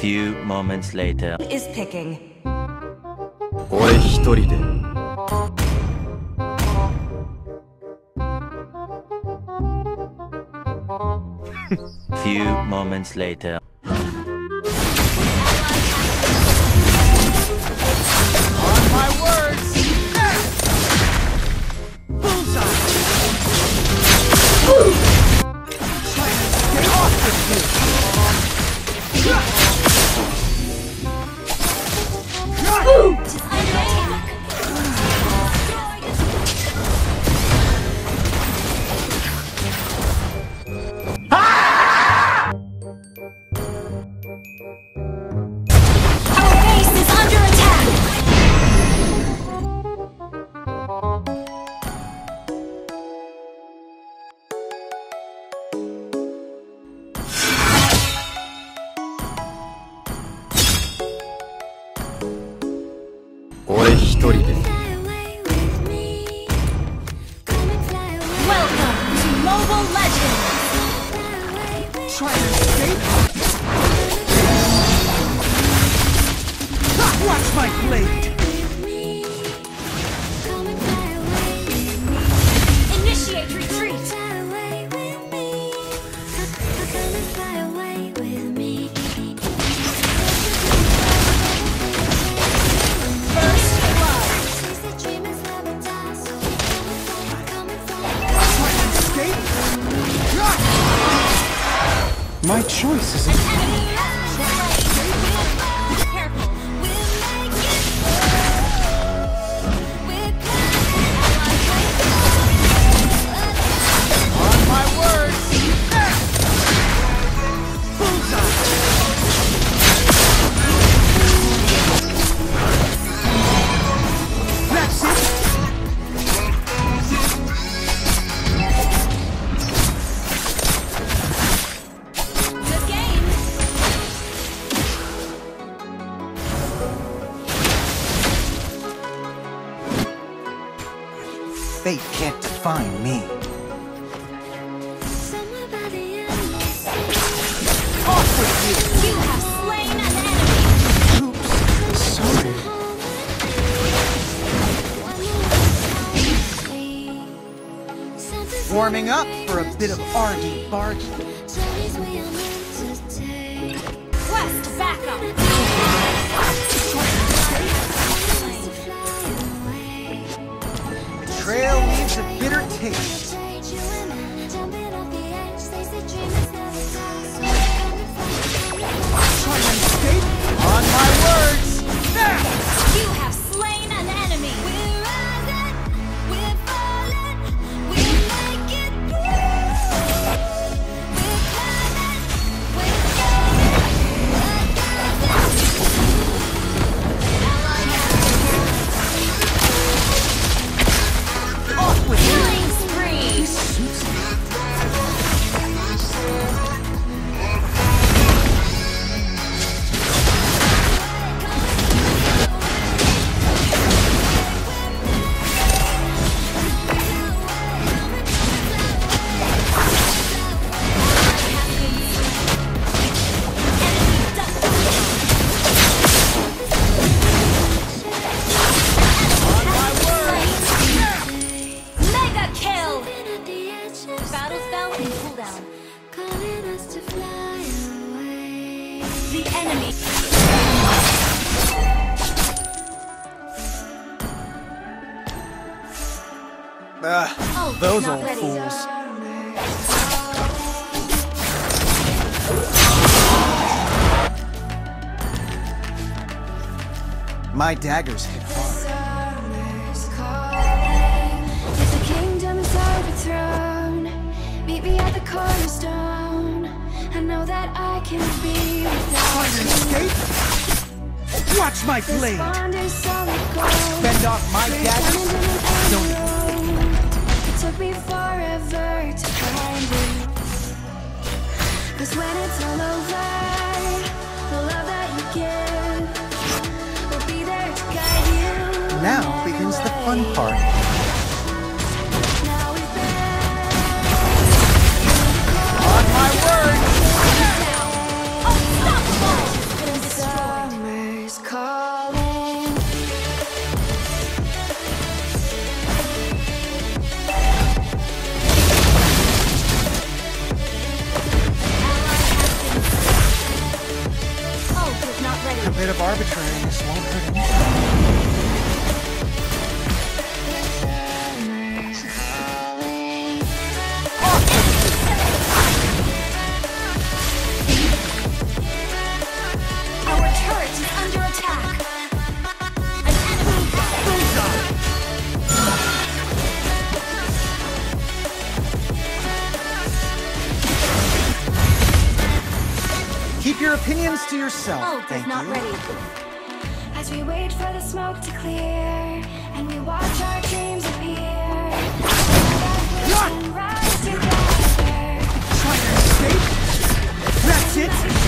few moments later. is picking. 俺一人で Few moments later. My words! Bullseye! My blade! Initiate retreat! First blood! Try to escape? My choice is Fate can't define me. Off with You have slain an enemy. Oops. Sorry. Warming up for a bit of argy Trail leaves a bitter taste. Those old ready. fools. My daggers hit hard. Kingdom inside the. Meet me at the cornerstone. I know that I can be Try to escape? Watch my blade! Bond is solid gold. Bend off my daggers? Don't It took me forever to find. Cause when it's all over, the love that you give. Now begins the fun part. A bit of arbitrariness won't hurt anything. your opinions to yourself. Oh, Thank not you. ready. As we wait for the smoke to clear, and we watch our dreams appear. Try to escape? That's it?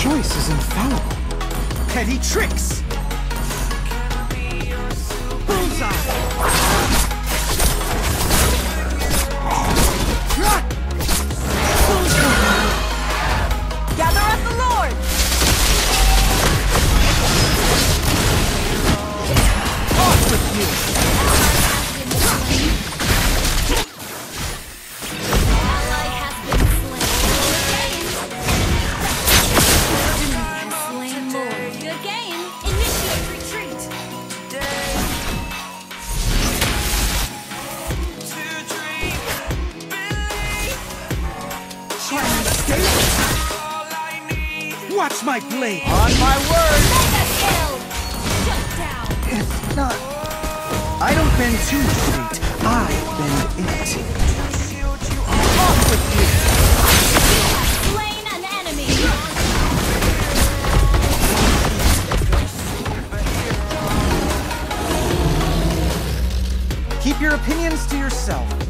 choice is infallible. Petty tricks! Quickly! On my word! Mega kill! Shut down! It's not... I don't bend too straight. I bend it. Off with you! You have slain an enemy! Keep your opinions to yourself.